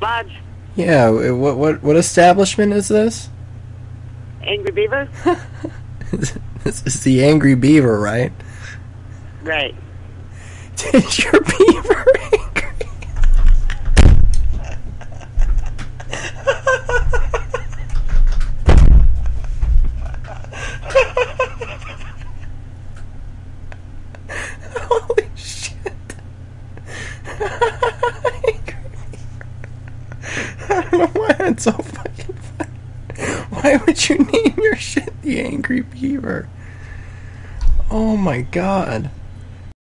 Lodge, Yeah, what what what establishment is this? Angry Beaver? this is the Angry Beaver, right? right. Is your beaver angry? Holy shit. Angry Beaver. I don't know why that's so fucking funny. Why would you name your shit the Angry Beaver? Oh my god.